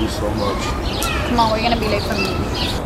you so much. Come on, we're gonna be late for meeting.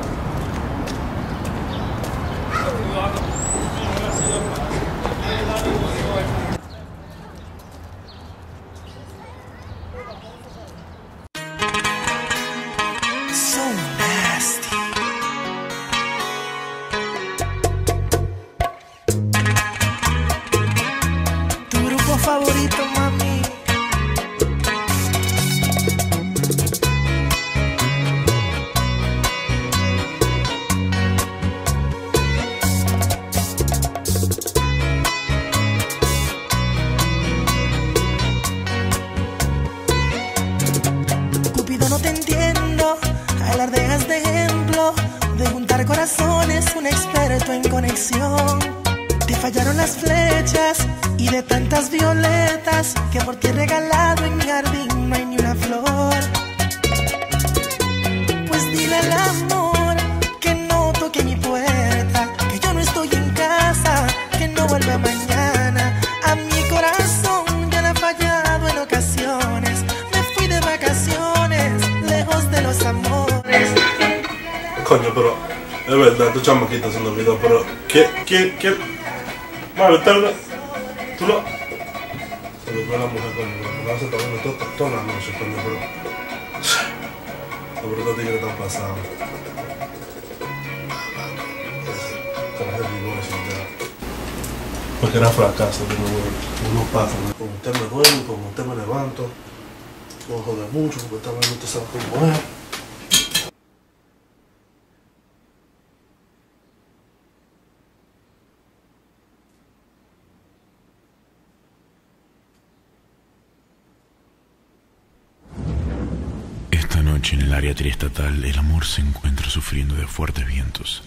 Alardeas de ejemplo de juntar corazones, un experto en conexión. Te fallaron las flechas y de tantas violetas que por ti he regalado en mi jardín no hay pero es verdad, tu chamaquita se me olvidó, pero ¿qué, qué, qué? Vale, tal vez, tú lo... Se fue la mujer, me la hace tomando toda, toda la noche, coño, pero... Sobre todo tigres están pasados. Traje el ya. Porque era fracaso, que no, uno pasa, ¿no? Con usted me duermo, con usted me levanto, no jode mucho, porque también usted sabe cómo es. Esta en el área triestatal el amor se encuentra sufriendo de fuertes vientos.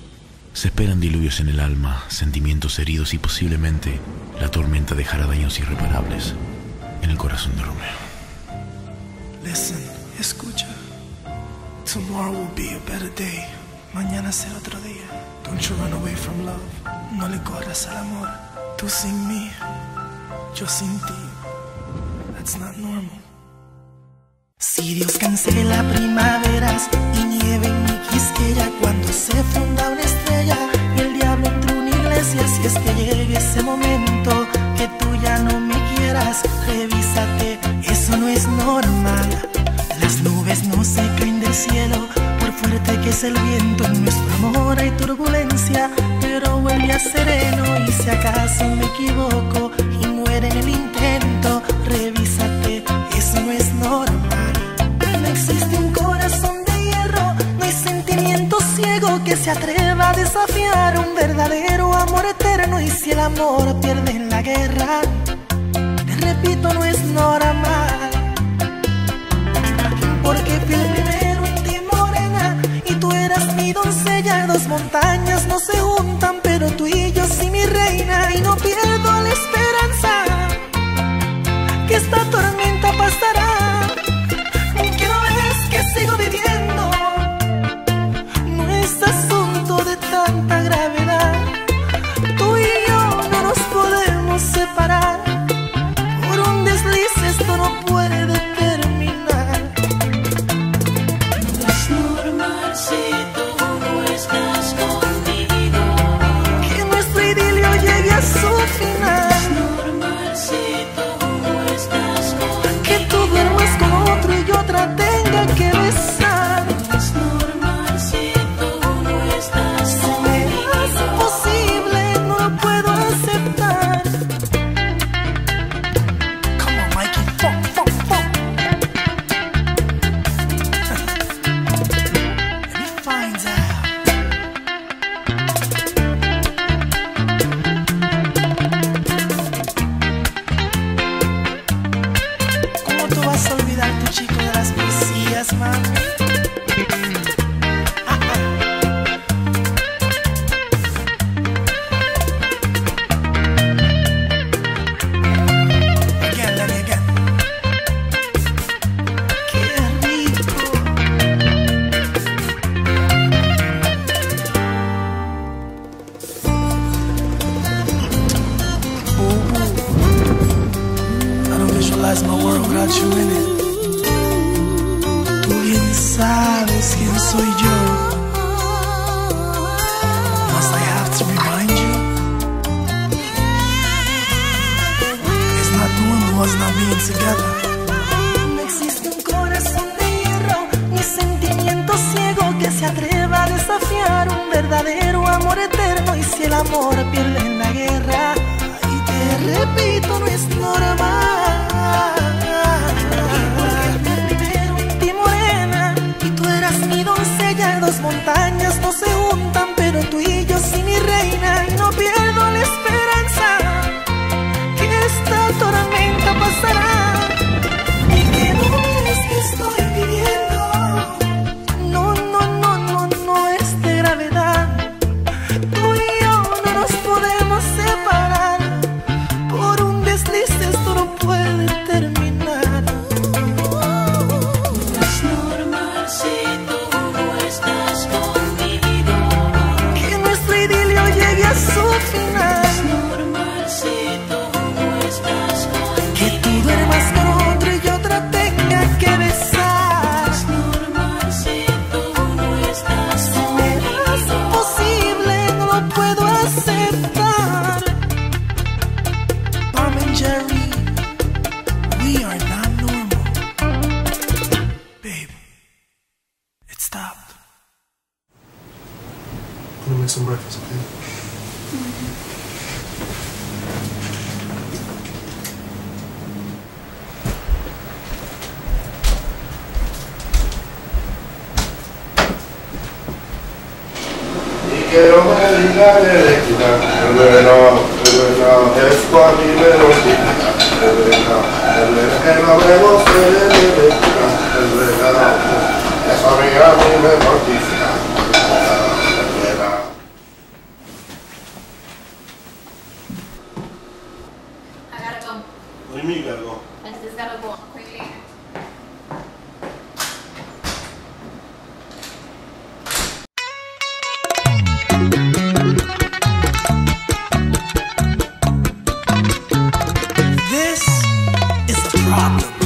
Se esperan diluvios en el alma, sentimientos heridos y posiblemente la tormenta dejará daños irreparables en el corazón de Romeo. Listen, escucha. Tomorrow will be a better day. Mañana será otro día. Don't you run away from love. No le corras al amor. Tú sin mí, yo sin ti. That's not normal. Si Dios cancela primaveras y nieve en mi quisqueya cuando se funda una estrella y el diablo entre una iglesia, si es que llegue ese momento que tú ya no me quieras, revísate, eso no es normal. Las nubes no se caen del cielo, por fuerte que es el viento, en nuestro amor hay turbulencia, pero vuelve a sereno y si acaso me equivoco y muere en el que se atreva a desafiar un verdadero amor eterno y si el amor pierde en la guerra, te repito, no es normal. Porque fui el primero en ti, morena, y tú eras mi doncella. Dos montañas no se juntan, pero tú was not being together. se atreva a desafiar un verdadero amor eterno y si el amor pierde en la guerra y te repito no es normal gonna make some breakfast, okay? Mm -hmm. quiero madrigal elegida, Elena, Elena, es cual mi melodía, Elena, Elena, que no vemos en el elegida, Elena, es amiga mi melodía. What do you mean you gotta go? Gotta go on quickly. This is the problem.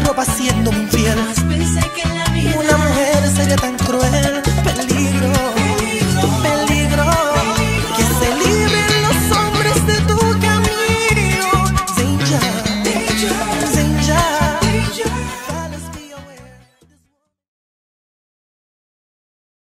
ropa siendo un